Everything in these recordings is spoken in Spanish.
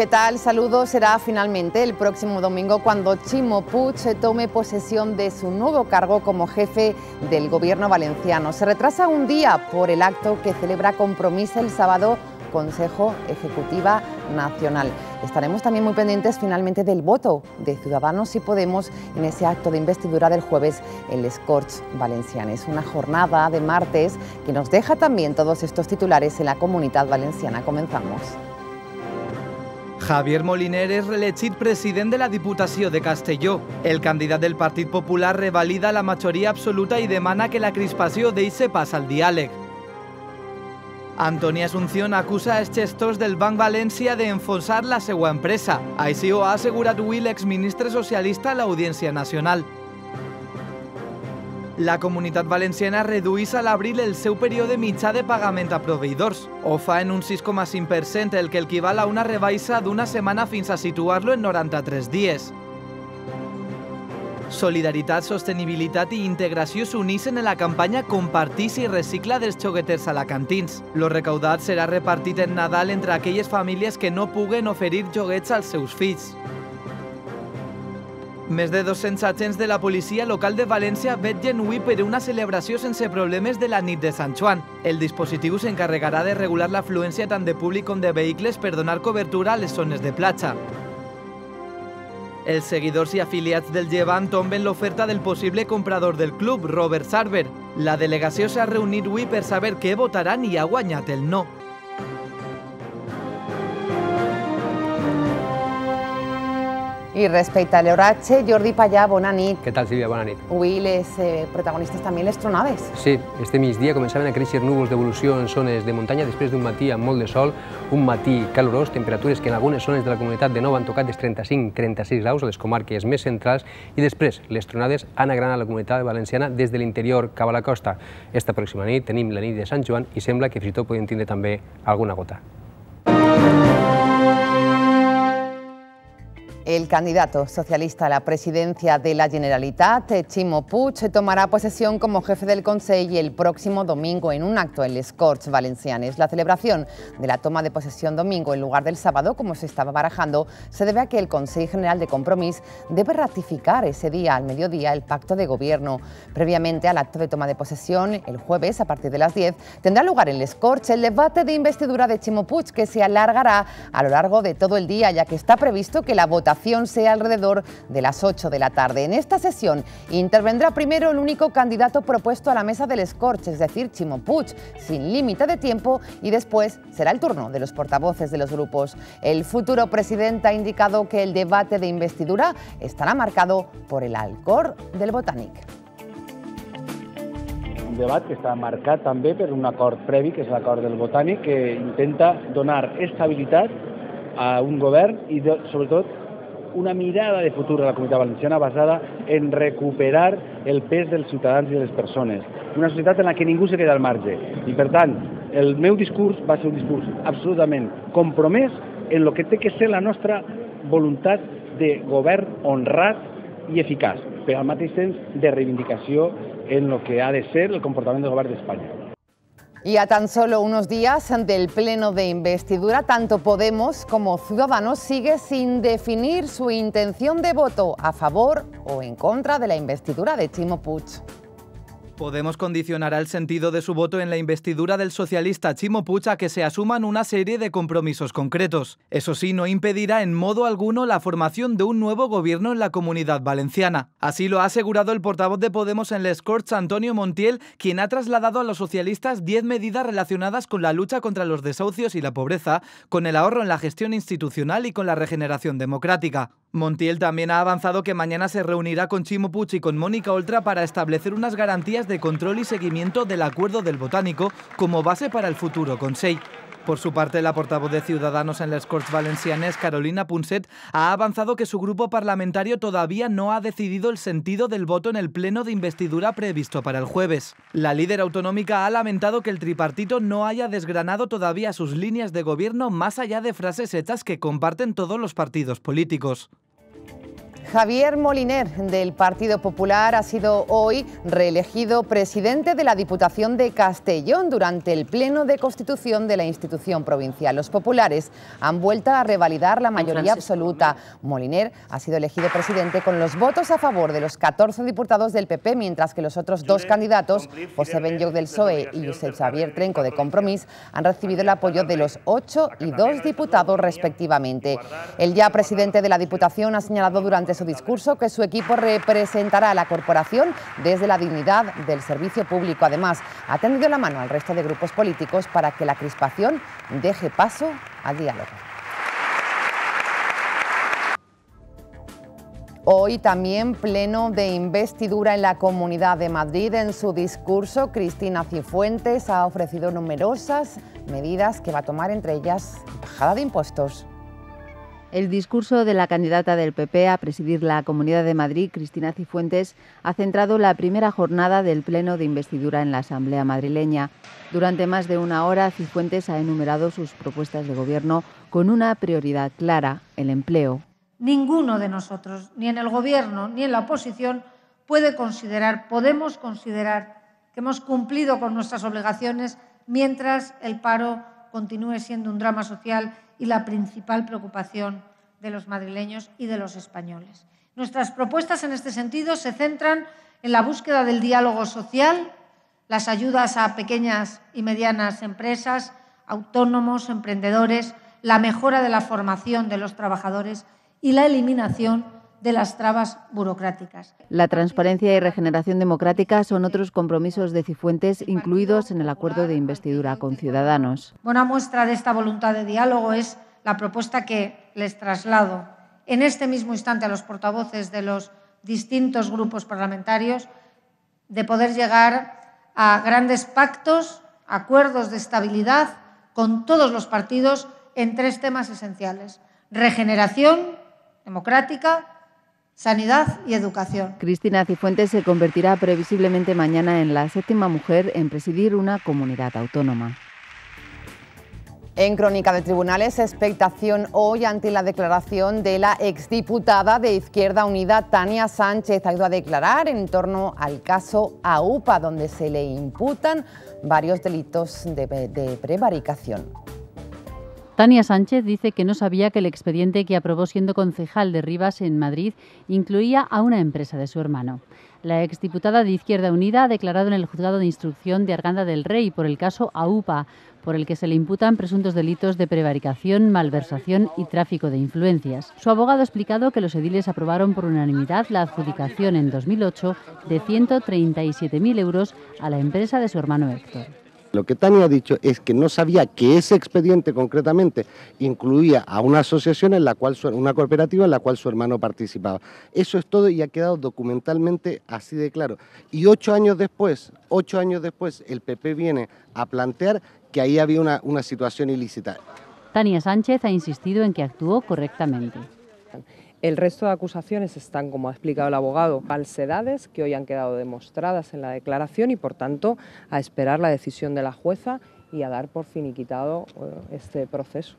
¿Qué tal? Saludos. Será finalmente el próximo domingo cuando Chimo Puig tome posesión de su nuevo cargo como jefe del gobierno valenciano. Se retrasa un día por el acto que celebra Compromís el sábado Consejo Ejecutiva Nacional. Estaremos también muy pendientes finalmente del voto de Ciudadanos y Podemos en ese acto de investidura del jueves en Les Corts Valencianes. Una jornada de martes que nos deja también todos estos titulares en la comunidad valenciana. Comenzamos. Javier Moliner és reelegit president de la Diputació de Castelló. El candidat del Partit Popular revalida la majoria absoluta i demana que la crispació deixi pas al diàleg. Antoni Asunción acusa als gestors del Banc València d'enfonsar la seva empresa. Així ho ha assegurat avui l'exministre socialista a l'Audiència Nacional. La comunitat valenciana reduís a l'abril el seu període mitjà de pagament a proveïdors. Ho fa en un 6,5%, el que equival a una rebaixa d'una setmana fins a situar-lo en 93 dies. Solidaritat, sostenibilitat i integració s'unixen en la campanya Compartís i recicla dels xogueters alacantins. Lo recaudat serà repartit en Nadal entre aquelles famílies que no puguen oferir joguets als seus fills. Més de 200 agents de la policia local de València vetllen avui per una celebració sense problemes de la nit de Sant Joan. El dispositiu s'encarregarà de regular l'afluència tant de públic com de vehicles per donar cobertura a les zones de platja. Els seguidors i afiliats del Llevant tomben l'oferta del possible comprador del club, Robert Sarver. La delegació s'ha reunit avui per saber què votaran i ha guanyat el no. I respecte a l'oratge, Jordi Pallà, bona nit. Què tal, Sílvia? Bona nit. Avui les eh, protagonistes també les tronades. Sí, este migdia començaven a créixer núvols d'evolució en zones de muntanya després d'un matí amb molt de sol, un matí calorós, temperatures que en algunes zones de la comunitat de nou han tocat dels 35-36 graus a les comarques més centrals i després les tronades han agranat la comunitat valenciana des de l'interior cap a la costa. Esta pròxima nit tenim la nit de Sant Joan i sembla que fins i tot podem tindre també alguna gota. El candidato socialista a la presidencia de la Generalitat, Chimo Puig, tomará posesión como jefe del Consejo el próximo domingo en un acto en Les Corts Valencianes. La celebración de la toma de posesión domingo en lugar del sábado, como se estaba barajando, se debe a que el Consejo General de Compromís debe ratificar ese día, al mediodía, el pacto de gobierno. Previamente al acto de toma de posesión, el jueves, a partir de las 10, tendrá lugar en Les Corts el debate de investidura de Chimo Puig, que se alargará a lo largo de todo el día, ya que está previsto que la votación sea alrededor de las 8 de la tarde. En esta sesión intervendrá primero el único candidato propuesto a la mesa del Scorch, es decir, Chimo Puig, sin límite de tiempo, y después será el turno de los portavoces de los grupos. El futuro presidente ha indicado que el debate de investidura estará marcado por el alcor del Botànic. un debat que està marcat també per un acord previ, que és l'acord del Botànic, que intenta donar estabilitat a un govern i, de, sobretot, una mirada de futur a la comunitat valenciana basada en recuperar el pes dels ciutadans i de les persones. Una societat en la que ningú se queda al marge. I, per tant, el meu discurs va ser un discurs absolutament compromès en el que té que ser la nostra voluntat de govern honrat i eficaç, però al mateix temps de reivindicació en el que ha de ser el comportament del govern d'Espanya. Y a tan solo unos días del pleno de investidura, tanto Podemos como Ciudadanos sigue sin definir su intención de voto a favor o en contra de la investidura de Chimo Puig. Podemos condicionará el sentido de su voto en la investidura del socialista Chimo Puig a que se asuman una serie de compromisos concretos. Eso sí, no impedirá en modo alguno la formación de un nuevo gobierno en la comunidad valenciana. Así lo ha asegurado el portavoz de Podemos en Les Corts, Antonio Montiel, quien ha trasladado a los socialistas 10 medidas relacionadas con la lucha contra los desahucios y la pobreza, con el ahorro en la gestión institucional y con la regeneración democrática. Montiel también ha avanzado que mañana se reunirá con Chimo Puig y con Mónica Oltra para establecer unas garantías de control y seguimiento del acuerdo del botánico como base para el futuro Consell. Por su parte, la portavoz de Ciudadanos en las Corts Valencianes, Carolina Punset, ha avanzado que su grupo parlamentario todavía no ha decidido el sentido del voto en el pleno de investidura previsto para el jueves. La líder autonómica ha lamentado que el tripartito no haya desgranado todavía sus líneas de gobierno más allá de frases hechas que comparten todos los partidos políticos. Javier Moliner, del Partido Popular, ha sido hoy reelegido presidente de la Diputación de Castellón durante el Pleno de Constitución de la institución provincial. Los populares han vuelto a revalidar la mayoría absoluta. Moliner ha sido elegido presidente con los votos a favor de los 14 diputados del PP, mientras que los otros dos candidatos, José Benyoc del PSOE y Josep Xavier Trenco de Compromís, han recibido el apoyo de los 8 y 2 diputados respectivamente. El ya presidente de la Diputación ha señalado durante su discurso que su equipo representará a la corporación desde la dignidad del servicio público. Además, ha tendido la mano al resto de grupos políticos para que la crispación deje paso al diálogo. Hoy también pleno de investidura en la Comunidad de Madrid. En su discurso, Cristina Cifuentes ha ofrecido numerosas medidas que va a tomar, entre ellas bajada de impuestos. El discurso de la candidata del PP a presidir la Comunidad de Madrid, Cristina Cifuentes, ha centrado la primera jornada del pleno de investidura en la Asamblea madrileña. Durante más de una hora, Cifuentes ha enumerado sus propuestas de gobierno con una prioridad clara, el empleo. Ninguno de nosotros, ni en el Gobierno ni en la oposición, puede considerar, podemos considerar que hemos cumplido con nuestras obligaciones mientras el paro continúe siendo un drama social y la principal preocupación de los madrileños y de los españoles. Nuestras propuestas en este sentido se centran en la búsqueda del diálogo social, las ayudas a pequeñas y medianas empresas, autónomos, emprendedores, la mejora de la formación de los trabajadores y la eliminación de las trabas burocráticas. La transparencia y regeneración democrática son otros compromisos de Cifuentes incluidos en el acuerdo de investidura con Ciudadanos. Buena muestra de esta voluntad de diálogo es la propuesta que les traslado en este mismo instante a los portavoces de los distintos grupos parlamentarios de poder llegar a grandes pactos, acuerdos de estabilidad con todos los partidos en tres temas esenciales. Regeneración democrática, sanidad y educación. Cristina Cifuentes se convertirá previsiblemente mañana en la séptima mujer en presidir una comunidad autónoma. En Crónica de Tribunales, expectación hoy ante la declaración de la exdiputada de Izquierda Unida, Tania Sánchez. Ha ido a declarar en torno al caso AUPA, donde se le imputan varios delitos de, de prevaricación. Tania Sánchez dice que no sabía que el expediente que aprobó siendo concejal de Rivas en Madrid incluía a una empresa de su hermano. La exdiputada de Izquierda Unida ha declarado en el juzgado de instrucción de Arganda del Rey por el caso AUPA, por el que se le imputan presuntos delitos de prevaricación, malversación y tráfico de influencias. Su abogado ha explicado que los ediles aprobaron por unanimidad la adjudicación en 2008 de 137.000 euros a la empresa de su hermano Héctor. Lo que Tania ha dicho es que no sabía que ese expediente concretamente incluía a una asociación en la cual una cooperativa en la cual su hermano participaba. Eso es todo y ha quedado documentalmente así de claro. Y ocho años después, ocho años después, el PP viene a plantear que ahí había una, una situación ilícita. Tania Sánchez ha insistido en que actuó correctamente. El resto de acusaciones están, como ha explicado el abogado, falsedades que hoy han quedado demostradas en la declaración y, por tanto, a esperar la decisión de la jueza y a dar por finiquitado eh, este proceso.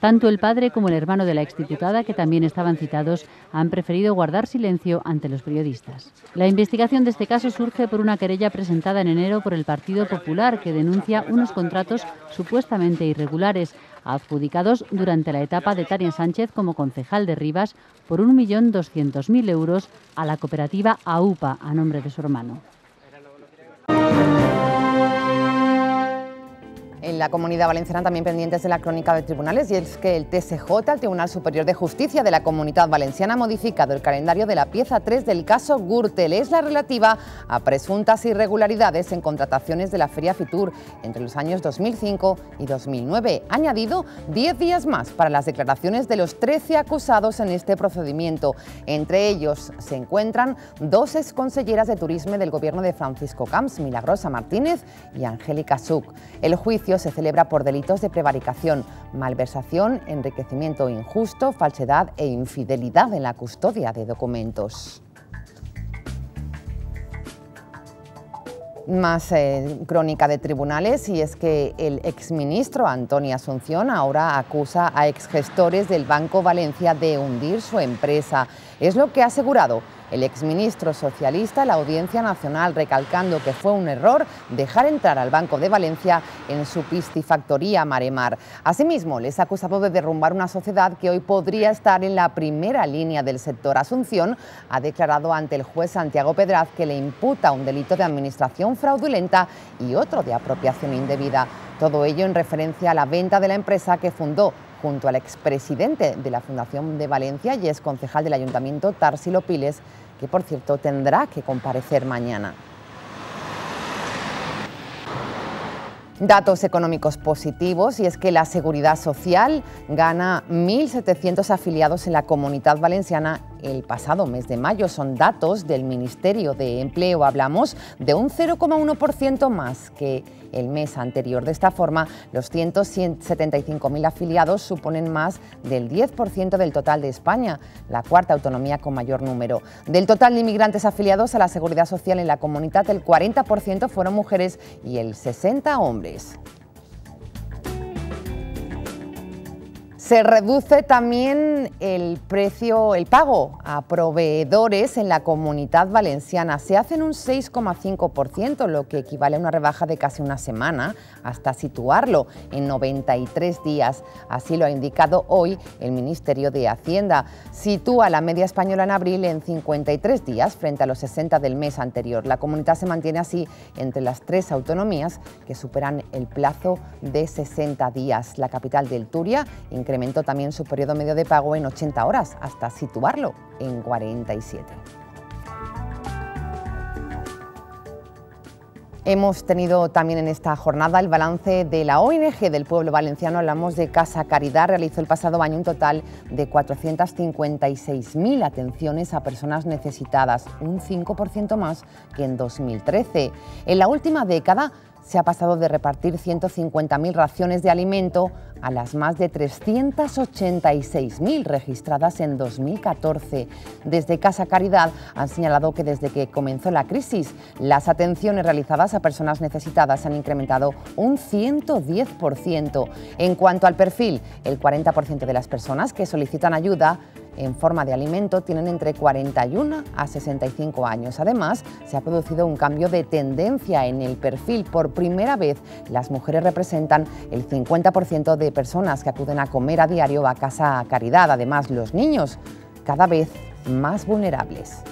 Tanto el padre como el hermano de la exdiputada, que también estaban citados, han preferido guardar silencio ante los periodistas. La investigación de este caso surge por una querella presentada en enero por el Partido Popular, que denuncia unos contratos supuestamente irregulares adjudicados durante la etapa de Tania Sánchez como concejal de Rivas por 1.200.000 euros a la cooperativa AUPA a nombre de su hermano. En la comunidad valenciana también pendientes de la crónica de tribunales y es que el TSJ, el Tribunal Superior de Justicia de la Comunidad Valenciana, ha modificado el calendario de la pieza 3 del caso Gürtel. Es la relativa a presuntas irregularidades en contrataciones de la Feria Fitur entre los años 2005 y 2009. Ha añadido 10 días más para las declaraciones de los 13 acusados en este procedimiento. Entre ellos se encuentran dos exconselleras de turismo del gobierno de Francisco Camps, Milagrosa Martínez y Angélica Suc. El juicio se celebra por delitos de prevaricación, malversación, enriquecimiento injusto, falsedad e infidelidad en la custodia de documentos. Más eh, crónica de tribunales y es que el exministro Antonio Asunción ahora acusa a exgestores del Banco Valencia de hundir su empresa. Es lo que ha asegurado el exministro socialista a la Audiencia Nacional, recalcando que fue un error dejar entrar al Banco de Valencia en su piscifactoría Maremar. Asimismo, les ha acusado de derrumbar una sociedad que hoy podría estar en la primera línea del sector. Asunción ha declarado ante el juez Santiago Pedraz que le imputa un delito de administración fraudulenta y otro de apropiación indebida. Todo ello en referencia a la venta de la empresa que fundó junto al expresidente de la Fundación de Valencia y es concejal del Ayuntamiento, Tarsilo Piles, que por cierto tendrá que comparecer mañana. Datos económicos positivos y es que la Seguridad Social gana 1.700 afiliados en la comunidad valenciana el pasado mes de mayo. Son datos del Ministerio de Empleo. Hablamos de un 0,1% más que el mes anterior. De esta forma, los 175.000 afiliados suponen más del 10% del total de España, la cuarta autonomía con mayor número. Del total de inmigrantes afiliados a la Seguridad Social en la comunidad, el 40% fueron mujeres y el 60% hombres. Se reduce también el precio, el pago a proveedores en la comunidad valenciana. Se hace en un 6,5%, lo que equivale a una rebaja de casi una semana, hasta situarlo en 93 días. Así lo ha indicado hoy el Ministerio de Hacienda. Sitúa la media española en abril en 53 días frente a los 60 del mes anterior. La comunidad se mantiene así entre las tres autonomías que superan el plazo de 60 días. La capital del Turia incrementa también su periodo medio de pago en 80 horas, hasta situarlo en 47. Hemos tenido también en esta jornada el balance de la ONG del pueblo valenciano. Hablamos de Casa Caridad. Realizó el pasado año un total de 456.000 atenciones a personas necesitadas, un 5% más que en 2013. En la última década se ha pasado de repartir 150.000 raciones de alimento a las más de 386.000 registradas en 2014. Desde Casa Caridad han señalado que desde que comenzó la crisis, las atenciones realizadas a personas necesitadas han incrementado un 110%. En cuanto al perfil, el 40% de las personas que solicitan ayuda en forma de alimento tienen entre 41 a 65 años. Además, se ha producido un cambio de tendencia en el perfil. Por primera vez, las mujeres representan el 50% de personas que acuden a comer a diario a Casa Caridad. Además, los niños cada vez más vulnerables.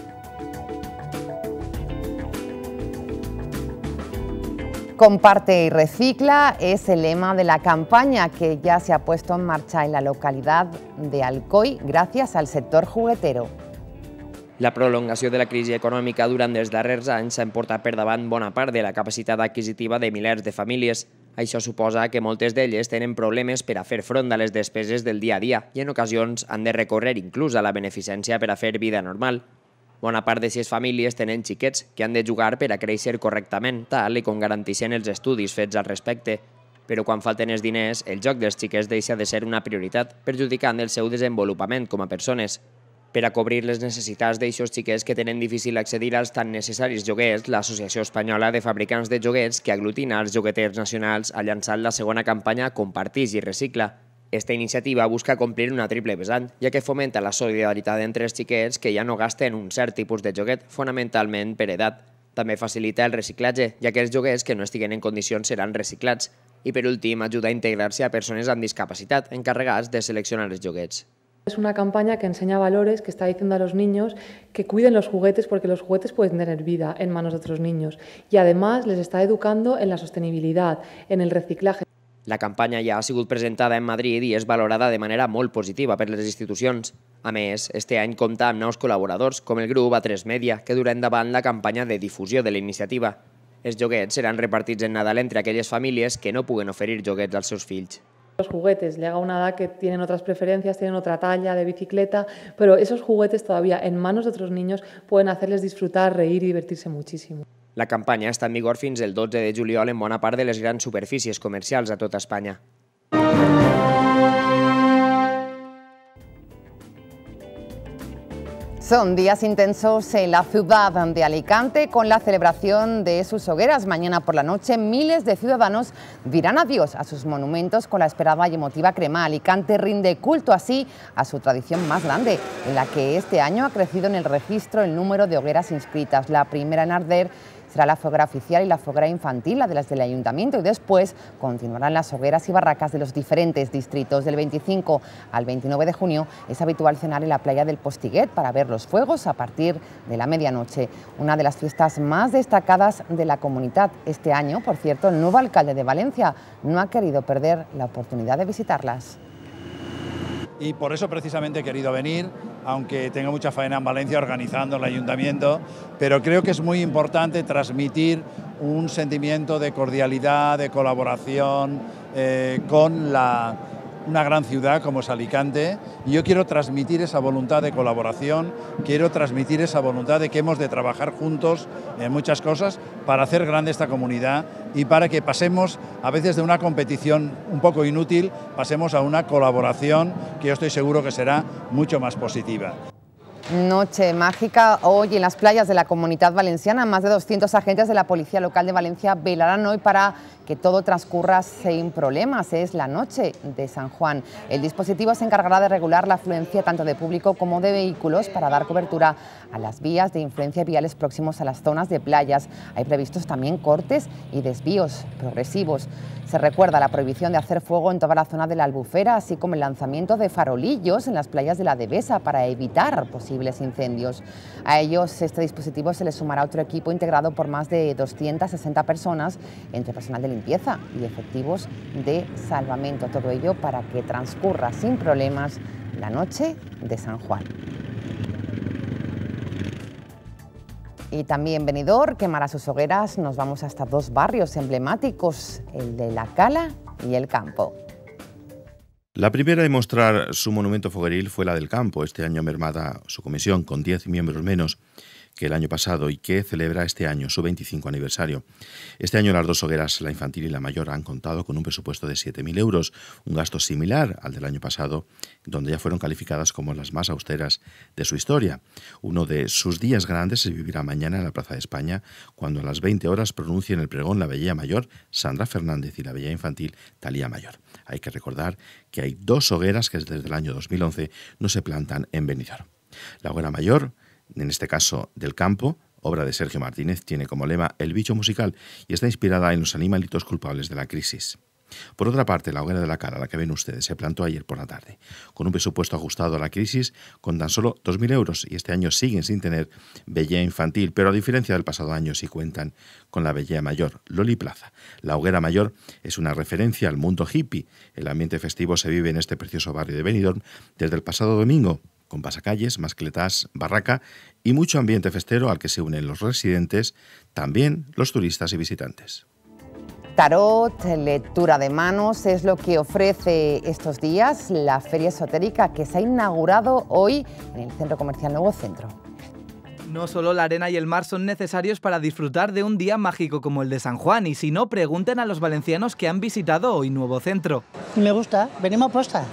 Comparte y recicla es el lema de la campaña que ya se ha puesto en marcha en la localidad de Alcoy gracias al sector juguetero. La prolongació de la crisi econòmica durant els darrers anys s'ha emportat per davant bona part de la capacitat adquisitiva de milers de famílies. Això suposa que moltes d'elles tenen problemes per a fer front a les despeses del dia a dia i en ocasions han de recórrer inclús a la beneficència per a fer vida normal. Bona part de ses famílies tenen xiquets que han de jugar per a créixer correctament, tal i com garanteixen els estudis fets al respecte. Però quan falten els diners, el joc dels xiquets deixa de ser una prioritat, perjudicant el seu desenvolupament com a persones. Per a cobrir les necessitats d'eixos xiquets que tenen difícil accedir als tan necessaris joguets, l'Associació Espanyola de Fabricants de Joguets, que aglutina els jogueters nacionals, ha llançat la segona campanya Compartix i Recicla, esta iniciativa busca complir una triple vessant, ja que fomenta la solidaritat entre els xiquets que ja no gasten un cert tipus de joguet, fonamentalment per edat. També facilita el reciclatge, ja que els joguets que no estiguen en condicions seran reciclats. I per últim, ajuda a integrar-se a persones amb discapacitat, encarregats de seleccionar els joguets. Es una campaña que enseña valores, que está diciendo a los niños que cuiden los juguetes porque los juguetes pueden tener vida en manos de otros niños. Y además les está educando en la sostenibilidad, en el reciclaje. La campanya ja ha sigut presentada en Madrid i és valorada de manera molt positiva per les institucions. A més, este any compta amb nous col·laboradors, com el grup A3 Media, que dura endavant la campanya de difusió de la iniciativa. Els joguets seran repartits en Nadal entre aquelles famílies que no puguen oferir joguets als seus fills. Los juguetes, llega una edad que tienen otras preferencias, tienen otra talla de bicicleta, pero esos juguetes todavía en manos de otros niños pueden hacerles disfrutar, reír y divertirse muchísimo. La campanya està en vigor fins el 12 de juliol en bona part de les grans superfícies comercials a tota Espanya. Son días intensos en la ciudad de Alicante con la celebración de sus hogueras. Mañana por la noche miles de ciudadanos dirán adiós a sus monumentos con la esperada y emotiva crema. Alicante rinde culto así a su tradición más grande, en la que este año ha crecido en el registro el número de hogueras inscritas. La primera en arder será la foguera oficial y la foguera infantil, la de las del ayuntamiento, y después continuarán las hogueras y barracas de los diferentes distritos. Del 25 al 29 de junio es habitual cenar en la playa del Postiguet para ver los fuegos a partir de la medianoche, una de las fiestas más destacadas de la comunidad. Este año, por cierto, el nuevo alcalde de Valencia no ha querido perder la oportunidad de visitarlas y por eso precisamente he querido venir, aunque tengo mucha faena en Valencia organizando el ayuntamiento, pero creo que es muy importante transmitir un sentimiento de cordialidad, de colaboración eh, con la una gran ciudad como es Alicante y yo quiero transmitir esa voluntad de colaboración, quiero transmitir esa voluntad de que hemos de trabajar juntos en muchas cosas para hacer grande esta comunidad y para que pasemos a veces de una competición un poco inútil, pasemos a una colaboración que yo estoy seguro que será mucho más positiva. Noche mágica hoy en las playas de la Comunidad Valenciana. Más de 200 agentes de la Policía Local de Valencia velarán hoy para que todo transcurra sin problemas. Es la noche de San Juan. El dispositivo se encargará de regular la afluencia tanto de público como de vehículos para dar cobertura a las vías de influencia viales próximos a las zonas de playas. Hay previstos también cortes y desvíos progresivos. Se recuerda la prohibición de hacer fuego en toda la zona de la albufera, así como el lanzamiento de farolillos en las playas de la Devesa para evitar posibles incendios. A ellos este dispositivo se le sumará otro equipo integrado por más de 260 personas, entre personal de y efectivos de salvamento. Todo ello para que transcurra sin problemas la noche de San Juan. Y también Benidorm quemará sus hogueras. Nos vamos hasta dos barrios emblemáticos, el de La Cala y el Campo. La primera en mostrar su monumento fogueril fue la del Campo, este año mermada su comisión con 10 miembros menos que el año pasado y que celebra este año su 25 aniversario. Este año las dos hogueras, la infantil y la mayor, han contado con un presupuesto de 7.000 euros, un gasto similar al del año pasado, donde ya fueron calificadas como las más austeras de su historia. Uno de sus días grandes se vivirá mañana en la Plaza de España, cuando a las 20 horas pronuncien el pregón la Bella Mayor, Sandra Fernández, y la Bella Infantil, Talía Mayor. Hay que recordar que hay dos hogueras que desde el año 2011 no se plantan en Benidorm. La hoguera mayor en este caso del campo, obra de Sergio Martínez, tiene como lema El bicho musical y está inspirada en los animalitos culpables de la crisis. Por otra parte, la hoguera de la cara, la que ven ustedes, se plantó ayer por la tarde, con un presupuesto ajustado a la crisis con tan solo 2.000 euros y este año siguen sin tener bellea infantil, pero a diferencia del pasado año sí cuentan con la bellea mayor, Loli Plaza. La hoguera mayor es una referencia al mundo hippie. El ambiente festivo se vive en este precioso barrio de Benidorm desde el pasado domingo, con pasacalles, mascletas, barraca y mucho ambiente festero al que se unen los residentes, también los turistas y visitantes. Tarot, lectura de manos, es lo que ofrece estos días la Feria Esotérica que se ha inaugurado hoy en el Centro Comercial Nuevo Centro. No solo la arena y el mar son necesarios para disfrutar de un día mágico como el de San Juan, y si no, pregunten a los valencianos que han visitado hoy Nuevo Centro. Me gusta, venimos a posta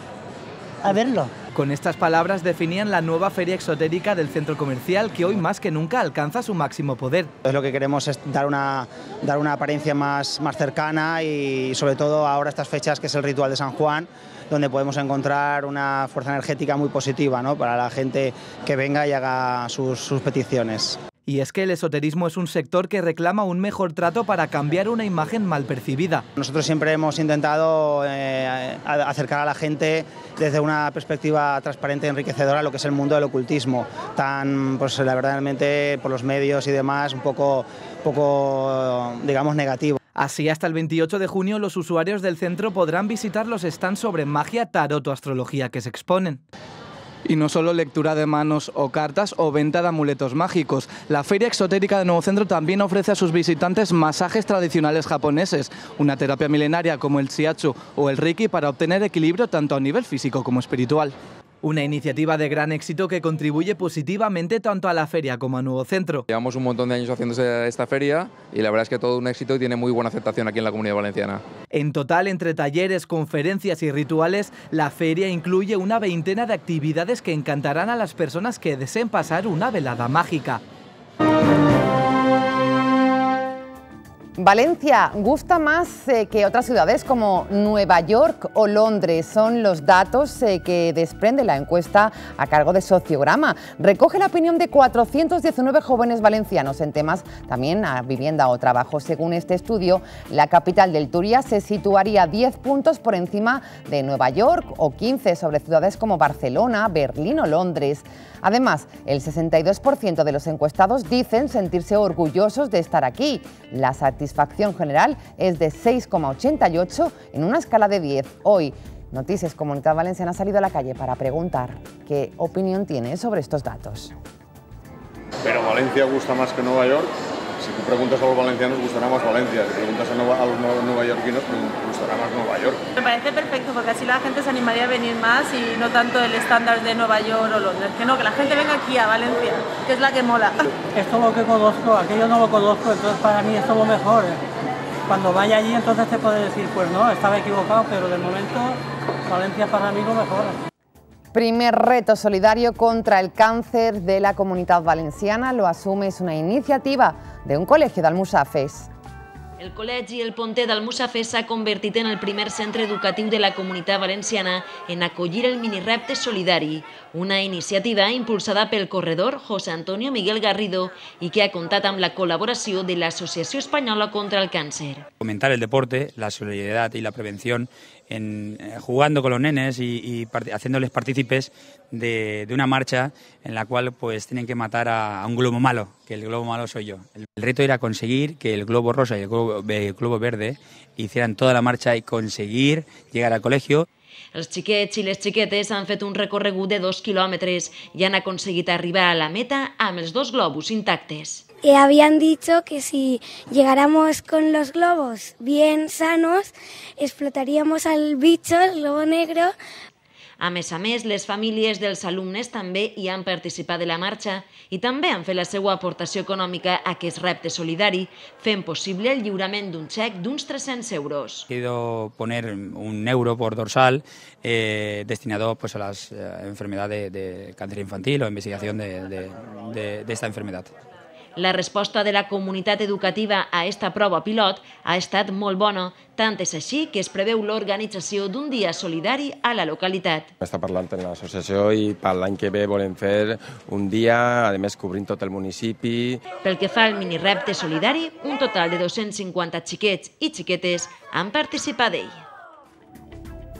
a verlo. Con estas palabras definían la nueva feria exotérica del centro comercial que hoy más que nunca alcanza su máximo poder. Lo que queremos es dar una, dar una apariencia más, más cercana y sobre todo ahora estas fechas que es el ritual de San Juan, donde podemos encontrar una fuerza energética muy positiva ¿no? para la gente que venga y haga sus, sus peticiones. Y es que el esoterismo es un sector que reclama un mejor trato para cambiar una imagen mal percibida. Nosotros siempre hemos intentado eh, acercar a la gente desde una perspectiva transparente y enriquecedora a lo que es el mundo del ocultismo, tan, pues la verdaderamente por los medios y demás, un poco, poco digamos, negativo. Así, hasta el 28 de junio, los usuarios del centro podrán visitar los stands sobre magia, tarot o astrología que se exponen. Y no solo lectura de manos o cartas o venta de amuletos mágicos. La Feria Exotérica de Nuevo Centro también ofrece a sus visitantes masajes tradicionales japoneses, una terapia milenaria como el shiatsu o el reiki para obtener equilibrio tanto a nivel físico como espiritual. Una iniciativa de gran éxito que contribuye positivamente tanto a la feria como a Nuevo Centro. Llevamos un montón de años haciéndose esta feria y la verdad es que todo un éxito y tiene muy buena aceptación aquí en la Comunidad Valenciana. En total, entre talleres, conferencias y rituales, la feria incluye una veintena de actividades que encantarán a las personas que deseen pasar una velada mágica. Valencia gusta más eh, que otras ciudades como Nueva York o Londres. Son los datos eh, que desprende la encuesta a cargo de Sociograma. Recoge la opinión de 419 jóvenes valencianos en temas también a vivienda o trabajo. Según este estudio, la capital del Turia se situaría 10 puntos por encima de Nueva York o 15 sobre ciudades como Barcelona, Berlín o Londres. Además, el 62% de los encuestados dicen sentirse orgullosos de estar aquí. La satisfacción general es de 6,88 en una escala de 10. Hoy, Noticias Comunidad Valenciana ha salido a la calle para preguntar qué opinión tiene sobre estos datos. Pero Valencia gusta más que Nueva York. Si tú preguntas a los valencianos, gustará más Valencia. Si preguntas a, los neoyorquinos, pues gustará más Nueva York. Me parece perfecto porque así la gente se animaría a venir más y no tanto el estándar de Nueva York o Londres. Que no, que la gente venga aquí a Valencia, que es la que mola. Esto es lo que conozco, aquello no lo conozco, entonces para mí esto es lo mejor. Cuando vaya allí entonces te puede decir, pues no, estaba equivocado, pero de momento Valencia para mí lo mejor. Primer reto solidario contra el càncer de la comunitat valenciana lo asume, és una iniciativa d'un col·legi d'Almussafes. El Col·legi El Ponter d'Almussafes s'ha convertit en el primer centre educatiu de la comunitat valenciana en acollir el minirepte solidari, una iniciativa impulsada pel corredor José Antonio Miguel Garrido i que ha comptat amb la col·laboració de l'Associació Espanyola contra el Càncer. Fomentar el deporte, la solidaridad y la prevención en, eh, jugando con los nenes y, haciéndoles partícipes de, una marcha en la cual pues tienen que matar a, un globo malo, que el globo malo soy yo. El, reto era conseguir que el globo rosa y el globo, el globo verde hicieran toda la marcha y conseguir llegar al colegio. Els xiquets i les xiquetes han fet un recorregut de dos quilòmetres i han aconseguit arribar a la meta amb els dos globus intactes. Eh, habían dicho que si llegáramos con los globos bien sanos, explotaríamos al bicho, el globo negro. A més a més, les famílies dels alumnes també hi han participat de la marxa i també han fet la seva aportació econòmica a aquest repte solidari, fent possible el lliurament d'un xec d'uns 300 euros. He querido poner un euro por dorsal eh, destinado pues, a la eh, enfermedad de, de cáncer infantil o investigación de, de, de, de esta enfermedad. La resposta de la comunitat educativa a esta prova pilot ha estat molt bona, tant és així que es preveu l'organització d'un dia solidari a la localitat. Està parlant amb l'associació i per l'any que ve volem fer un dia, a més cobrint tot el municipi. Pel que fa al minirepte solidari, un total de 250 xiquets i xiquetes han participat d'ell.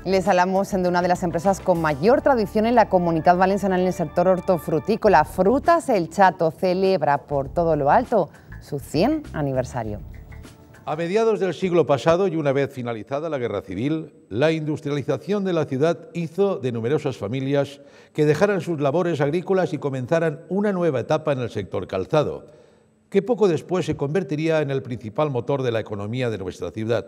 Les hablamos de una de las empresas con mayor tradición en la comunidad valenciana en el sector hortofrutícola. Frutas El Chato celebra por todo lo alto su 100 aniversario. A mediados del siglo pasado y una vez finalizada la guerra civil, la industrialización de la ciudad hizo de numerosas familias que dejaran sus labores agrícolas y comenzaran una nueva etapa en el sector calzado, que poco después se convertiría en el principal motor de la economía de nuestra ciudad.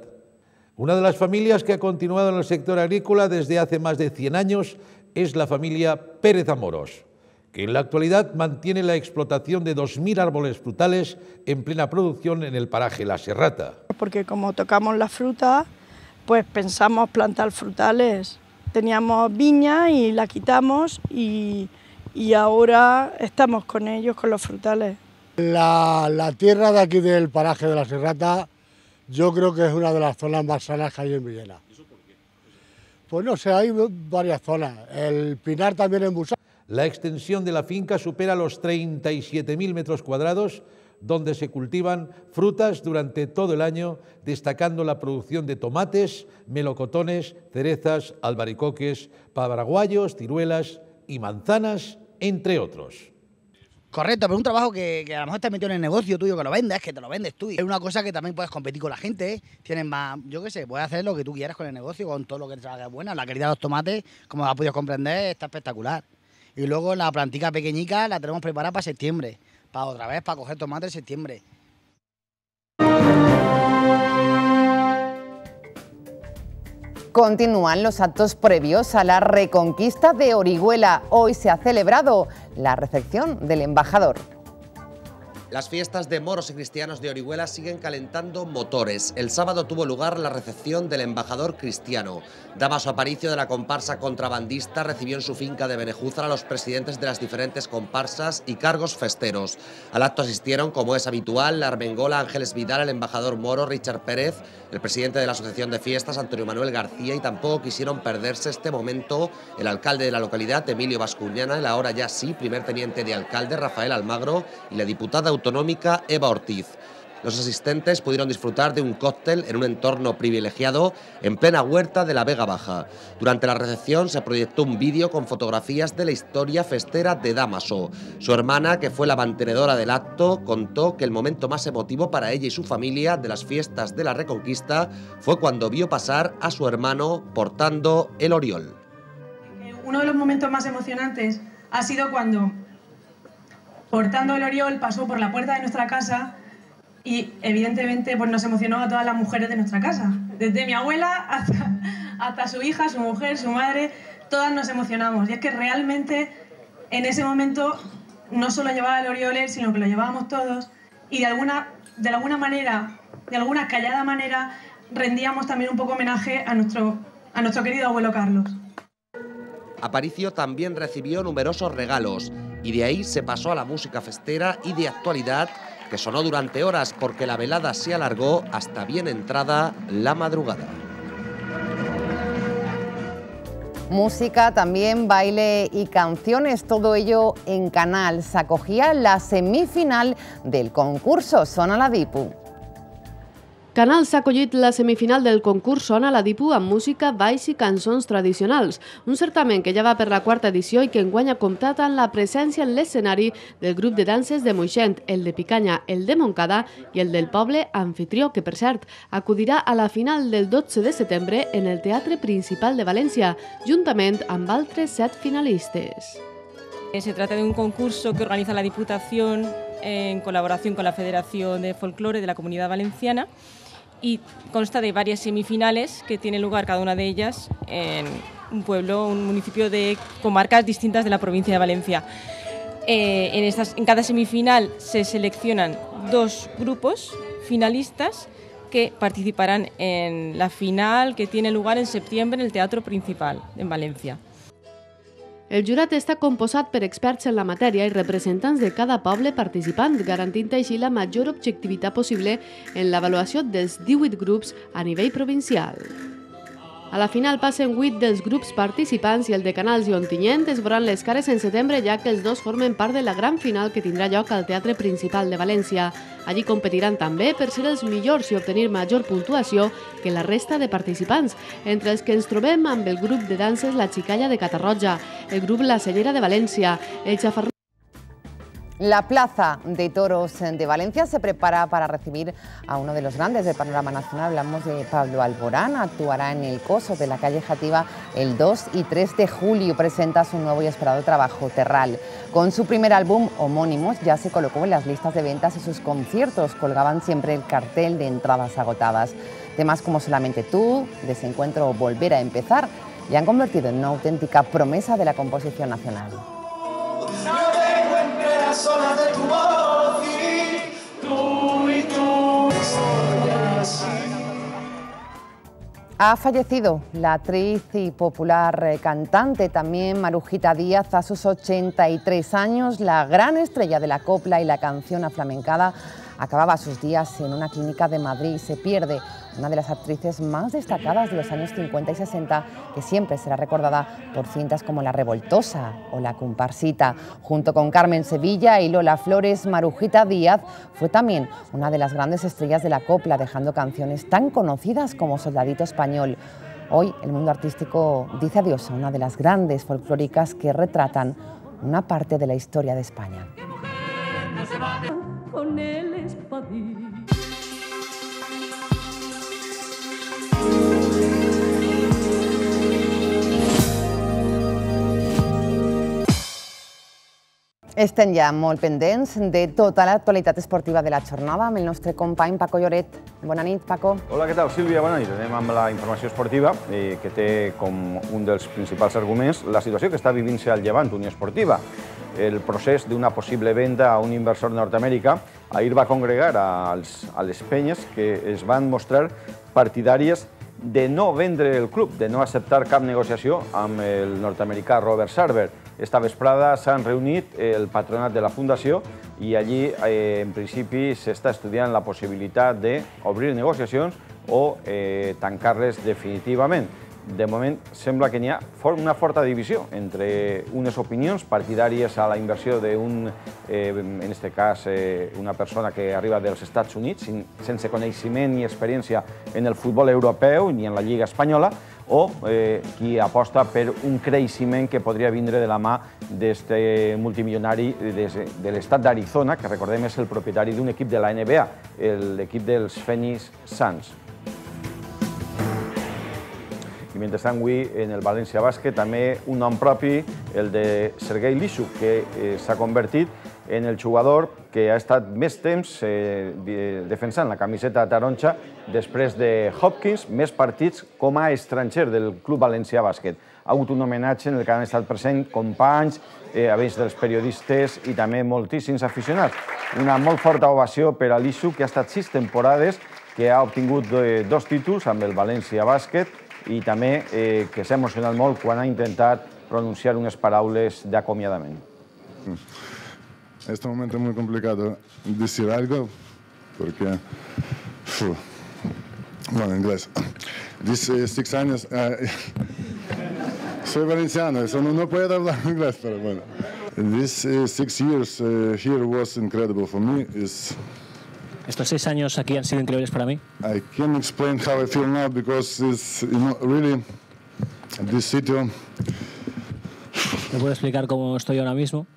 Una de las familias que ha continuado en el sector agrícola desde hace más de 100 años es la familia Pérez Amoros, que en la actualidad mantiene la explotación de 2.000 árboles frutales en plena producción en el paraje La Serrata. Porque como tocamos la fruta, pues pensamos plantar frutales. Teníamos viña y la quitamos y, y ahora estamos con ellos, con los frutales. La, la tierra de aquí del paraje de La Serrata yo creo que es una de las zonas más sanas que hay en Villena. ¿Eso por qué? Pues no sé, hay varias zonas. El Pinar también en Busan. La extensión de la finca supera los 37.000 metros cuadrados, donde se cultivan frutas durante todo el año, destacando la producción de tomates, melocotones, cerezas, albaricoques, paraguayos, ciruelas y manzanas, entre otros. Correcto, pero un trabajo que, que, a lo mejor te metido en el negocio tuyo, que lo vendes, que te lo vendes tú. Es una cosa que también puedes competir con la gente. ¿eh? Tienes más, yo qué sé, puedes hacer lo que tú quieras con el negocio, con todo lo que te salga buena. La calidad de los tomates, como has podido comprender, está espectacular. Y luego la plantica pequeñica la tenemos preparada para septiembre, para otra vez, para coger tomates en septiembre. Continúan los actos previos a la reconquista de Orihuela. Hoy se ha celebrado la recepción del embajador. Las fiestas de moros y cristianos de Orihuela siguen calentando motores. El sábado tuvo lugar la recepción del embajador cristiano. Damaso Aparicio de la comparsa contrabandista recibió en su finca de Benejúzar a los presidentes de las diferentes comparsas y cargos festeros. Al acto asistieron, como es habitual, la Armengola Ángeles Vidal, el embajador moro Richard Pérez, el presidente de la Asociación de Fiestas Antonio Manuel García y tampoco quisieron perderse este momento el alcalde de la localidad Emilio Bascuñana, el ahora ya sí primer teniente de alcalde Rafael Almagro y la diputada autonómica Eva Ortiz. Los asistentes pudieron disfrutar de un cóctel en un entorno privilegiado en plena huerta de la Vega Baja. Durante la recepción se proyectó un vídeo con fotografías de la historia festera de Damaso. Su hermana, que fue la mantenedora del acto, contó que el momento más emotivo para ella y su familia de las fiestas de la Reconquista fue cuando vio pasar a su hermano portando el Oriol. Uno de los momentos más emocionantes ha sido cuando, portando el Oriol, pasó por la puerta de nuestra casa y evidentemente pues nos emocionó a todas las mujeres de nuestra casa, desde mi abuela hasta, hasta su hija, su mujer, su madre, todas nos emocionamos. Y es que realmente en ese momento no solo llevaba el Orioles, sino que lo llevábamos todos y de alguna, de alguna manera, de alguna callada manera, rendíamos también un poco homenaje a nuestro, a nuestro querido abuelo Carlos. Aparicio también recibió numerosos regalos y de ahí se pasó a la música festera y de actualidad que sonó durante horas porque la velada se alargó hasta bien entrada la madrugada. Música, también baile y canciones, todo ello en Canal. Se acogía la semifinal del concurso Sona la Dipu. Canal s'ha acollit la semifinal del concurs Sona la Dipu amb música, balls i cançons tradicionals, un certament que ja va per la quarta edició i que enguany ha comptat amb la presència en l'escenari del grup de danses de Moixent, el de Picanya, el de Moncada i el del poble anfitrió, que per cert acudirà a la final del 12 de setembre en el Teatre Principal de València, juntament amb altres set finalistes. Se trata de un concurso que organiza la Diputación en colaboración con la Federación de Folclore de la Comunidad Valenciana y consta de varias semifinales que tienen lugar cada una de ellas en un pueblo, un municipio de comarcas distintas de la provincia de Valencia. Eh, en, estas, en cada semifinal se seleccionan dos grupos finalistas que participarán en la final que tiene lugar en septiembre en el Teatro Principal en Valencia. El jurat està composat per experts en la matèria i representants de cada poble participant, garantint així la major objectivitat possible en l'avaluació dels 18 grups a nivell provincial. A la final passen 8 dels grups participants i el de Canals i Ontinyent es veuran les cares en setembre ja que els dos formen part de la gran final que tindrà lloc al Teatre Principal de València. Allí competiran també per ser els millors i obtenir major puntuació que la resta de participants, entre els que ens trobem amb el grup de danses La Xicalla de Catarroja, el grup La Cellera de València, el Xafarró La Plaza de Toros de Valencia se prepara para recibir a uno de los grandes del panorama nacional. Hablamos de Pablo Alborán, actuará en el Coso de la calle Jativa el 2 y 3 de julio. Presenta su nuevo y esperado trabajo, Terral. Con su primer álbum, Homónimos, ya se colocó en las listas de ventas y sus conciertos colgaban siempre el cartel de entradas agotadas. Temas como Solamente tú, Desencuentro o Volver a empezar, le han convertido en una auténtica promesa de la composición nacional. Sola de tu voz y tú y tú. Ha fallecido la actriz y popular cantante también Marujita Díaz a sus 83 años, la gran estrella de la copla y la canción aflamencada acababa sus días en una clínica de Madrid. Se pierde una de las actrices más destacadas de los años 50 y 60, que siempre será recordada por cintas como La Revoltosa o La Comparsita. Junto con Carmen Sevilla y Lola Flores, Marujita Díaz fue también una de las grandes estrellas de la copla, dejando canciones tan conocidas como Soldadito Español. Hoy el mundo artístico dice adiós a una de las grandes folclóricas que retratan una parte de la historia de España. Con el espadín. Estem ja molt pendents de tota l'actualitat esportiva de la jornada amb el nostre company Paco Lloret. Bona nit, Paco. Hola, què tal, Sílvia? Bona nit. Anem amb la informació esportiva, eh, que té com un dels principals arguments la situació que està vivint-se al Llevant, Unió Esportiva. El procés d'una possible venda a un inversor nord-americà ahir va congregar als, a les penyes que es van mostrar partidàries de no vendre el club, de no acceptar cap negociació amb el nord-americà Robert Sarver. Esta vesprada s'han reunit el patronat de la Fundació i allí, eh, en principi, s'està estudiant la possibilitat d'obrir negociacions o eh, tancar-les definitivament. De moment, sembla que n'hi ha una forta divisió entre unes opinions partidàries a la inversió d'un, eh, en aquest cas, eh, una persona que arriba dels Estats Units, sense coneixement ni experiència en el futbol europeu ni en la Lliga Espanyola, o eh, qui aposta per un creixement que podria vindre de la mà d'aquest multimilionari de, de l'estat d'Arizona, que recordem és el propietari d'un equip de la NBA, l'equip dels Phoenix Suns. I mentrestant, avui en el València Bàsquet també un nom propi, el de Sergei Lishu, que eh, s'ha convertit en el jugador que ha estat més temps eh, defensant la camiseta taronja després de Hopkins, més partits com a estranger del Club Valencià Bàsquet. Ha hagut un homenatge en el que han estat present companys, eh, més dels periodistes i també moltíssims aficionats. Una molt forta ovació per a l'Issu, que ha estat sis temporades, que ha obtingut eh, dos títols amb el València Bàsquet i també eh, que s'ha emocionat molt quan ha intentat pronunciar unes paraules d'acomiadament. Este momento es muy complicado decir algo porque, fu, bueno, en inglés. Dice six años, uh, soy valenciano, eso no, no puedo hablar inglés, pero bueno. This uh, six years uh, here was incredible for me. Is Estos seis años aquí han sido increíbles para mí. I can't explain how I feel now because it's you know, really this city. No puedo explicar cómo estoy ahora mismo.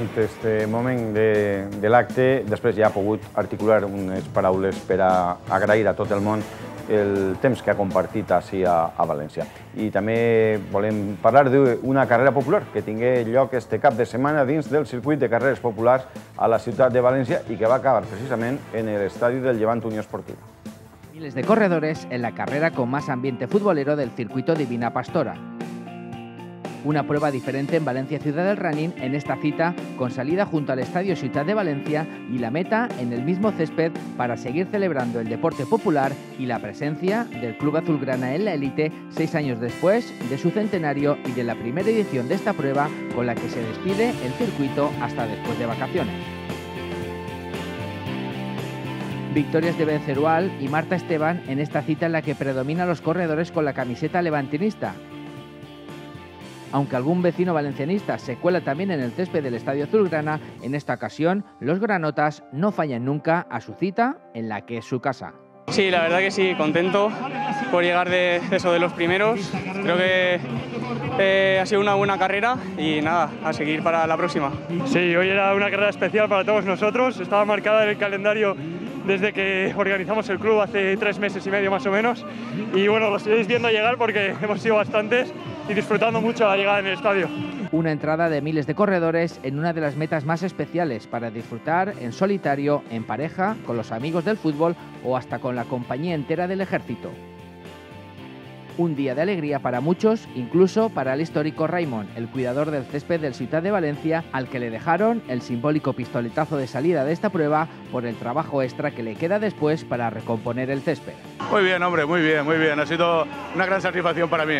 Emocionant este moment de, de l'acte. Després ja ha pogut articular unes paraules per a agrair a tot el món el temps que ha compartit així a, a València. I també volem parlar d'una carrera popular que tingué lloc este cap de setmana dins del circuit de carreres populars a la ciutat de València i que va acabar precisament en l'estadi del Llevant Unió Esportiva. Miles de corredores en la carrera con más ambiente futbolero del circuito Divina Pastora. Una prueba diferente en Valencia Ciudad del Running en esta cita con salida junto al Estadio Ciudad de Valencia y la meta en el mismo césped para seguir celebrando el deporte popular y la presencia del Club Azulgrana en la élite seis años después de su centenario y de la primera edición de esta prueba con la que se despide el circuito hasta después de vacaciones. Victorias de Bencerual y Marta Esteban en esta cita en la que predominan los corredores con la camiseta levantinista, aunque algún vecino valencianista se cuela también en el césped del Estadio Azulgrana, en esta ocasión los granotas no fallan nunca a su cita en la que es su casa. Sí, la verdad que sí, contento por llegar de eso de los primeros. Creo que eh, ha sido una buena carrera y nada, a seguir para la próxima. Sí, hoy era una carrera especial para todos nosotros. Estaba marcada en el calendario desde que organizamos el club hace tres meses y medio más o menos. Y bueno, lo estáis viendo llegar porque hemos sido bastantes y disfrutando mucho la llegada en el estadio. Una entrada de miles de corredores en una de las metas más especiales para disfrutar en solitario, en pareja, con los amigos del fútbol o hasta con la compañía entera del ejército. Un día de alegría para muchos, incluso para el histórico Raymond, el cuidador del césped del Ciudad de Valencia, al que le dejaron el simbólico pistoletazo de salida de esta prueba por el trabajo extra que le queda después para recomponer el césped. Muy bien, hombre, muy bien, muy bien. Ha sido una gran satisfacción para mí.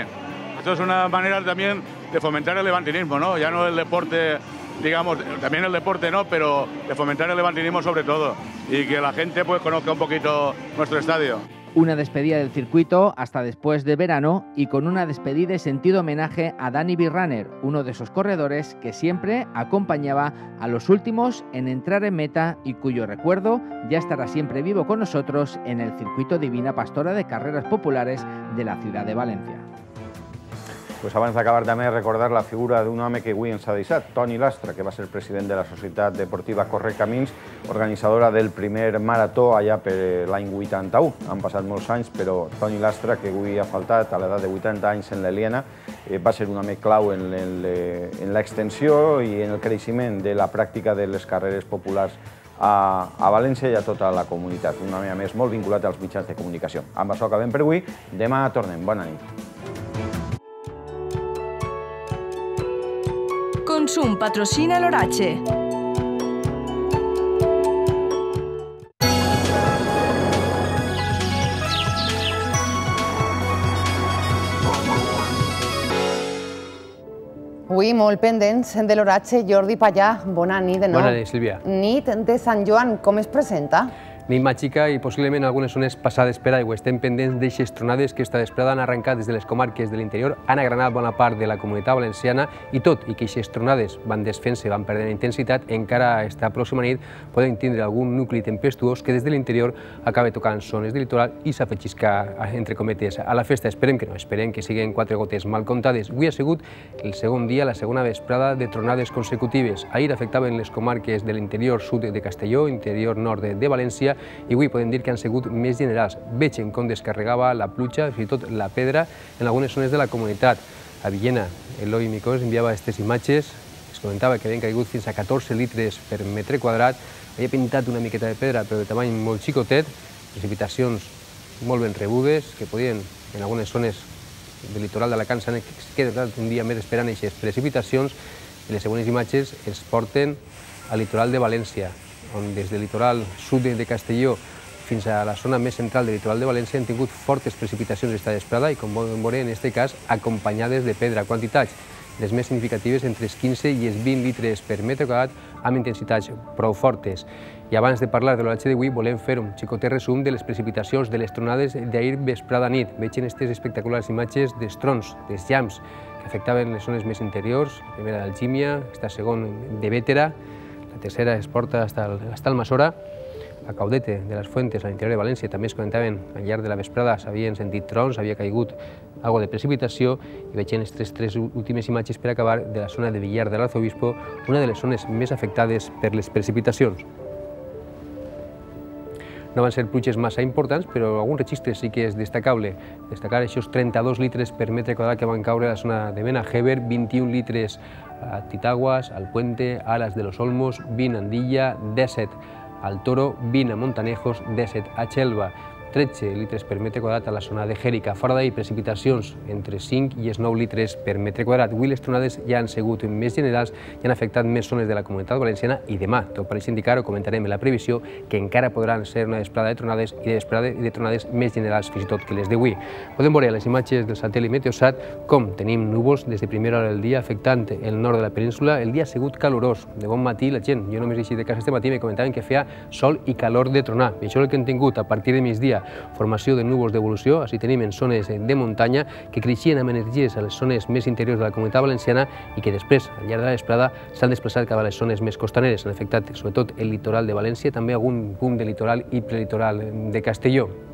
Esto es una manera también de fomentar el levantinismo, ¿no? Ya no el deporte, digamos, también el deporte, ¿no? Pero de fomentar el levantinismo sobre todo y que la gente pues conozca un poquito nuestro estadio. Una despedida del circuito hasta después de verano y con una despedida y sentido homenaje a Danny Birrunner, uno de esos corredores que siempre acompañaba a los últimos en entrar en meta y cuyo recuerdo ya estará siempre vivo con nosotros en el circuito Divina Pastora de Carreras Populares de la ciudad de Valencia. Pues abans d'acabar també recordar la figura d'un home que avui ens ha deixat, Toni Lastra, que va ser president de la Societat Deportiva Corre Camins, organitzadora del primer marató allà per l'any 81. Han passat molts anys, però Toni Lastra, que avui ha faltat a l'edat de 80 anys en l'Eliana, eh, va ser un home clau en, en, en l'extensió i en el creixement de la pràctica de les carreres populars a, a València i a tota la comunitat. Un home, a més, molt vinculat als mitjans de comunicació. Amb això acabem per avui. Demà tornem. Bona nit. Consum patrocina l'oratge. Avui molt pendents de l'oratge Jordi Pallà. Bona nit de nou. Bona nit, Sílvia. Nit de Sant Joan, com es presenta? Nit màgica i possiblement algunes zones passades per aigua. Estem pendents d'eixes tronades que esta vesprada han arrencat des de les comarques de l'interior, han agranat bona part de la comunitat valenciana i tot i que eixes tronades van desfent-se, van perdent intensitat, encara esta pròxima nit poden tindre algun nucli tempestuós que des de l'interior acaba tocant zones de litoral i s'afegisca, entre cometes, a la festa. Esperem que no, esperem que siguin quatre gotes mal comptades. Avui ha sigut el segon dia, la segona vesprada de tronades consecutives. Ahir afectaven les comarques de l'interior sud de Castelló, interior nord de València, i avui podem dir que han sigut més generals. Veig en com descarregava la pluja, fins i tot la pedra, en algunes zones de la comunitat. A Villena, Eloi Micós enviava aquestes imatges, es comentava que havien caigut fins a 14 litres per metre quadrat, havia pintat una miqueta de pedra, però de tamany molt xicotet, precipitacions molt ben rebudes, que podien, en algunes zones del litoral d'Alacant, s'han quedat un dia més esperant aquestes precipitacions, i les següents imatges ens porten al litoral de València, on des del litoral sud de Castelló fins a la zona més central del litoral de València han tingut fortes precipitacions esta vesprada i, com podem veure, en aquest cas, acompanyades de pedra. Quantitats les més significatives entre els 15 i els 20 litres per metre quadrat amb intensitats prou fortes. I abans de parlar de l'oratge d'avui, volem fer un xicotet resum de les precipitacions de les tronades d'ahir vesprada nit. Veig en aquestes espectaculars imatges dels trons, dels llams, que afectaven les zones més interiors, primera d'Algímia, esta segon de Vétera, la tercera es porta hasta el, hasta Masora, a Caudete de les Fuentes, a l'interior de València, també es comentaven al llarg de la vesprada, s'havien sentit trons, havia caigut algo de precipitació i veiem aquestes tres últimes imatges per acabar de la zona de Villar de l'Arzobispo, una de les zones més afectades per les precipitacions. No van ser pluges massa importants, però algun registre sí que és destacable. Destacar aquests 32 litres per metre quadrat que van caure a la zona de Benajever, 21 litres a Titaguas, al Puente, Alas de los Olmos, 20 a Andilla, 17 al Toro, 20 a Montanejos, 17 a Xelva. 13 litres per metre quadrat a la zona de Jèrica. Fora d'ahir, precipitacions entre 5 i 9 litres per metre quadrat. Avui les tronades ja han sigut més generals i han afectat més zones de la comunitat valenciana i demà, tot pareix indicar, ho comentarem en la previsió, que encara podran ser una desplada de tronades i de desplada de tronades més generals fins i tot que les d'avui. Podem veure les imatges del satèl·lit Meteosat com tenim núvols des de primera hora del dia afectant el nord de la península. El dia ha sigut calorós. De bon matí la gent, jo només he de casa este matí, me comentaven que feia sol i calor de tronar. I això és el que hem tingut a partir de migdia formació de núvols d'evolució, així tenim en zones de muntanya que creixien amb energies a les zones més interiors de la comunitat valenciana i que després, al llarg de la vesprada, s'han desplaçat cap a les zones més costaneres, han afectat sobretot el litoral de València, també algun punt de litoral i prelitoral de Castelló.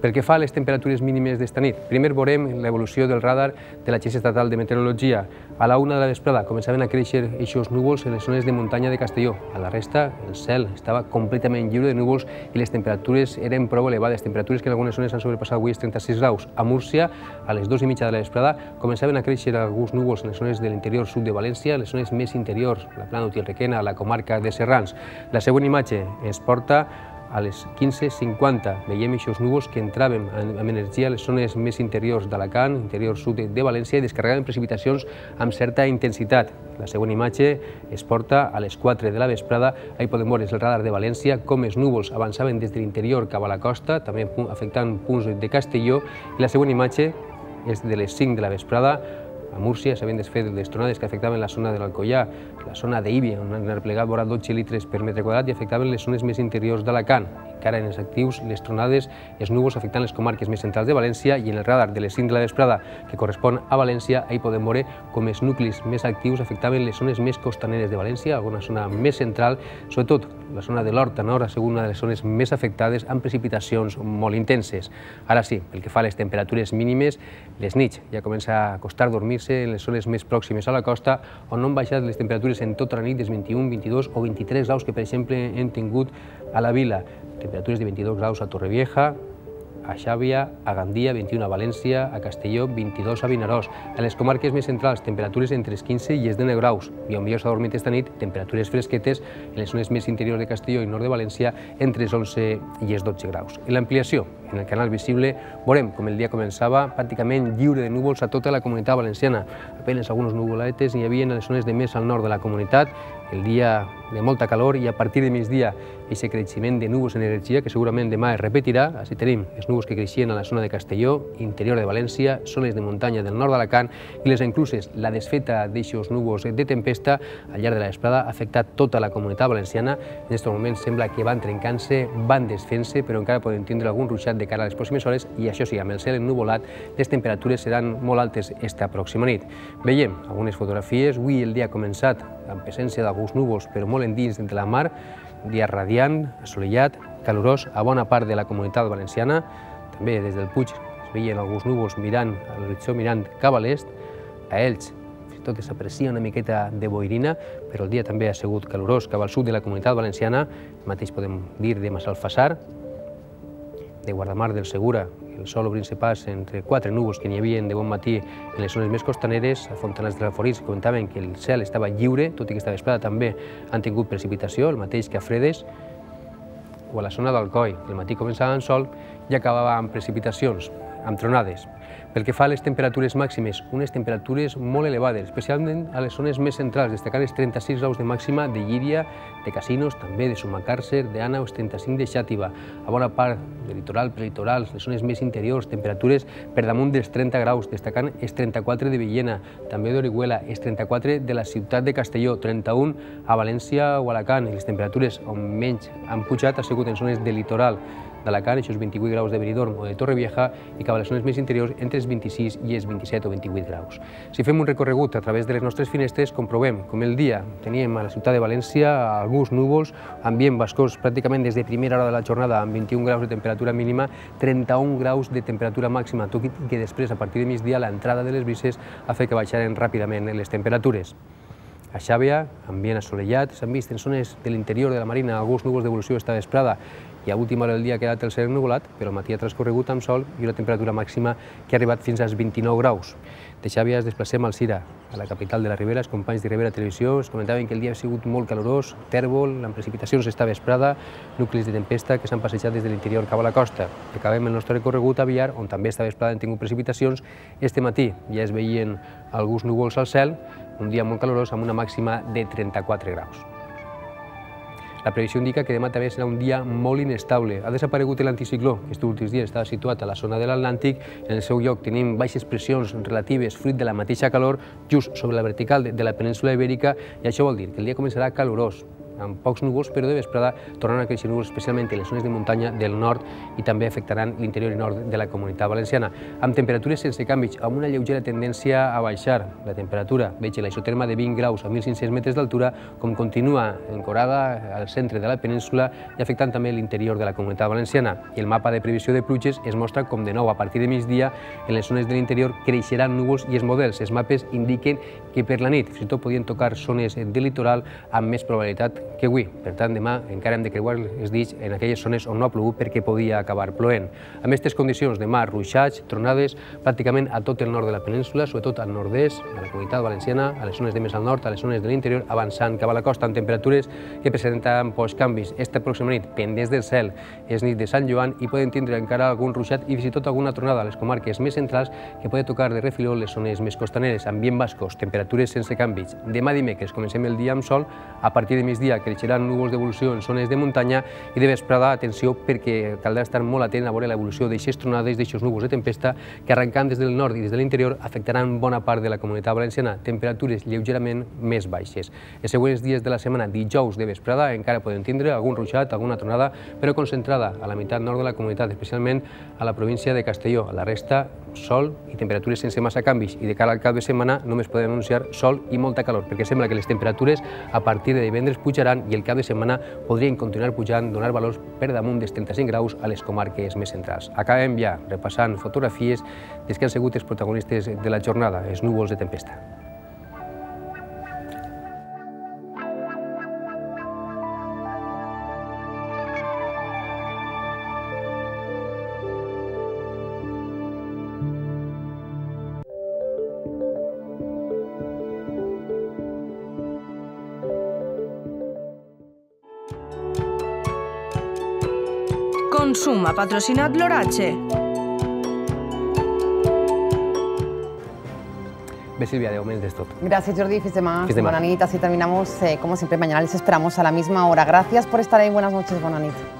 Pel que fa a les temperatures mínimes d'esta nit, primer veurem l'evolució del radar de l'Agència Estatal de Meteorologia. A la una de la vesprada començaven a créixer aquests núvols en les zones de muntanya de Castelló. A la resta, el cel estava completament lliure de núvols i les temperatures eren prou elevades, temperatures que en algunes zones han sobrepassat avui els 36 graus. A Múrcia, a les dues i mitja de la vesprada, començaven a créixer alguns núvols en les zones de l'interior sud de València, les zones més interiors, la plana d'Utilrequena, la comarca de Serrans. La següent imatge ens porta a les 15.50 veiem aquests núvols que entraven amb energia a les zones més interiors d'Alacant, interior sud de València i descarregaven precipitacions amb certa intensitat. La següent imatge es porta a les 4 de la vesprada. Ahí podem veure el radar de València, com els núvols avançaven des de l'interior cap a la costa, també afectant punts de Castelló. I la següent imatge és de les 5 de la vesprada, A Múrcia s'havien desfet les tronades que afectaven la zona de l'Alcoià, la zona d'Ibia, on han replegat vora 12 litres per metre quadrat i afectaven les zones més interiors d'Alacant. Encara en els actius, les tronades, els núvols afectant les comarques més centrals de València i en el radar de les 5 de la vesprada, que correspon a València, ahí podem veure com els nuclis més actius afectaven les zones més costaneres de València, alguna zona més central, sobretot la zona de l'Horta Nord ha sigut una de les zones més afectades amb precipitacions molt intenses. Ara sí, pel que fa a les temperatures mínimes, les nits ja comença a costar dormir-se en les zones més pròximes a la costa, on no han baixat les temperatures en tota la nit dels 21, 22 o 23 graus que, per exemple, hem tingut a la vila. Temperatures de 22 graus a Torrevieja, a Xàbia, a Gandia, 21 a València, a Castelló, 22 a Vinaròs. A les comarques més centrals, temperatures entre els 15 i els 19 graus. I on millor s'ha dormit esta nit, temperatures fresquetes en les zones més interiors de Castelló i nord de València, entre els 11 i els 12 graus. En l'ampliació, en el canal visible, veurem com el dia començava pràcticament lliure de núvols a tota la comunitat valenciana. Apenes alguns nuvolates hi havia en les zones de més al nord de la comunitat, el dia de molta calor i a partir de migdia aquest creixement de núvols en energia que segurament demà es repetirà. Així tenim els núvols que creixien a la zona de Castelló, interior de València, zones de muntanya del nord d'Alacant i les incluses. La desfeta d'aixos núvols de tempesta al llarg de la vesprada ha afectat tota la comunitat valenciana. En aquest moment sembla que van trencant-se, van desfent-se, però encara poden tindre algun ruixat de cara a les pròximes hores i això sí, amb el cel ennuvolat, les temperatures seran molt altes esta pròxima nit. Veiem algunes fotografies. Avui el dia ha començat amb presència d'alguns núvols, però molt endins de la mar, dia radiant, assolellat, calorós a bona part de la comunitat valenciana. També des del Puig es veien alguns núvols mirant a l'horitzó, mirant cap a l'est. A Elx fins i tot s'aprecia una miqueta de boirina, però el dia també ha sigut calorós cap al sud de la comunitat valenciana. El mateix podem dir de Massalfassar, de Guardamar del Segura, el sol obrint-se pas entre quatre núvols que n'hi havia de bon matí en les zones més costaneres, a Fontanars de l'Alforís comentaven que el cel estava lliure, tot i que esta vesprada també han tingut precipitació, el mateix que a Fredes, o a la zona d'Alcoi, el matí començava amb sol i acabava amb precipitacions, amb tronades. Pel que fa a les temperatures màximes, unes temperatures molt elevades, especialment a les zones més centrals, destacant els 36 graus de màxima de Llíria, de Casinos, també de Sumacàrcer, d'Anna o els 35 de Xàtiva. A bona part del litoral, prelitoral, les zones més interiors, temperatures per damunt dels 30 graus, destacant els 34 de Villena, també d'Orihuela, els 34 de la ciutat de Castelló, 31 a València o Alacant, les temperatures on menys han pujat ha sigut en zones del litoral, d'Alacant, això és 28 graus de Benidorm o de Torrevieja, i cap a les zones més interiors entre els 26 i els 27 o 28 graus. Si fem un recorregut a través de les nostres finestres, comprovem com el dia teníem a la ciutat de València alguns núvols, ambient bascós pràcticament des de primera hora de la jornada amb 21 graus de temperatura mínima, 31 graus de temperatura màxima, tot i que després, a partir de migdia, l'entrada de les brises ha fet que baixaren ràpidament les temperatures. A Xàbia, ambient assolellat, s'han vist en zones de l'interior de la Marina alguns núvols d'evolució esta vesprada a última hora del dia ha quedat el cel ennuvolat, però el matí ha transcorregut amb sol i una temperatura màxima que ha arribat fins als 29 graus. De Xàbia es desplacem al Cira, a la capital de la Ribera. Els companys de Ribera Televisió es comentaven que el dia ha sigut molt calorós, tèrbol, amb precipitacions esta vesprada, nuclis de tempesta que s'han passejat des de l'interior cap a la costa. Acabem el nostre recorregut a Villar, on també esta vesprada han tingut precipitacions. Este matí ja es veien alguns núvols al cel, un dia molt calorós amb una màxima de 34 graus. La previsió indica que demà també serà un dia molt inestable. Ha desaparegut l'anticicló, que aquests últims dies estava situat a la zona de l'Atlàntic. En el seu lloc tenim baixes pressions relatives fruit de la mateixa calor just sobre la vertical de la península ibèrica i això vol dir que el dia començarà calorós, amb pocs núvols, però de vesprada tornaran a créixer núvols, especialment en les zones de muntanya del nord i també afectaran l'interior i nord de la comunitat valenciana, amb temperatures sense canvis, amb una lleugera tendència a baixar la temperatura. Veig l'aixoterma de 20 graus a 1.500 metres d'altura, com continua encorada al centre de la península i afectant també l'interior de la comunitat valenciana. I el mapa de previsió de pluges es mostra com de nou a partir de migdia en les zones de l'interior creixeran núvols i els models, els mapes indiquen que per la nit fins i tot podien tocar zones del litoral amb més probabilitat que avui. Per tant, demà encara hem de creuar els dits en aquelles zones on no ha plogut perquè podia acabar ploent. Amb aquestes condicions de mar, ruixats, tronades, pràcticament a tot el nord de la península, sobretot al nord-est, a la comunitat valenciana, a les zones de més al nord, a les zones de l'interior, avançant cap a la costa amb temperatures que presenten pocs canvis. Esta pròxima nit, pendents del cel, és nit de Sant Joan i poden tindre encara algun ruixat i fins i tot alguna tronada a les comarques més centrals que pot tocar de refiló les zones més costaneres, ambient bascos, temperatures sense canvis. Demà dimecres comencem el dia amb sol, a partir de migdia creixeran núvols d'evolució en zones de muntanya i de vesprada, atenció, perquè caldrà estar molt atent a veure l'evolució d'aixes tronades, d'aixos núvols de tempesta que arrencant des del nord i des de l'interior afectaran bona part de la comunitat valenciana, temperatures lleugerament més baixes. Els següents dies de la setmana, dijous de vesprada, encara poden tindre algun ruixat, alguna tronada, però concentrada a la meitat nord de la comunitat, especialment a la província de Castelló. A la resta, sol i temperatures sense massa canvis i de cara al cap de setmana només podem anunciar sol i molta calor, perquè sembla que les temperatures a partir de divendres pujaran i el cap de setmana podrien continuar pujant, donar valors per damunt dels 35 graus a les comarques més centrals. Acabem ja repassant fotografies des que han sigut els protagonistes de la jornada, els núvols de tempesta. Patrocinat l'oratge. Bé, Silvia, de moment és tot. Gracias, Jordi. Fins demà. Fins demà. Buena nit. Así terminamos, eh, como siempre, mañana les esperamos a la misma hora. Gracias por estar ahí. Buenas noches. Buena nit.